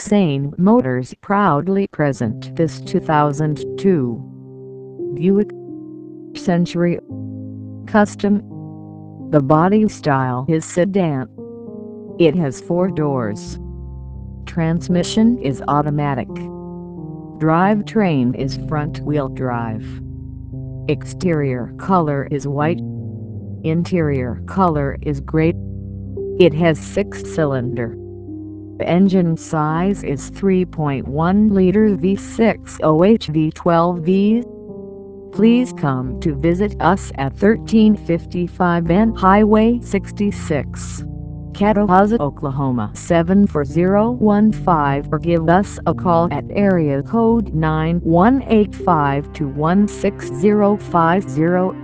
Sane Motors proudly present this 2002 Buick Century Custom. The body style is sedan. It has four doors. Transmission is automatic. Drivetrain is front-wheel drive. Exterior color is white. Interior color is gray. It has six-cylinder engine size is 3.1 liter V6 OHV 12V. Please come to visit us at 1355 N Highway 66, Catoosa, Oklahoma 74015 or give us a call at area code 9185 2165050.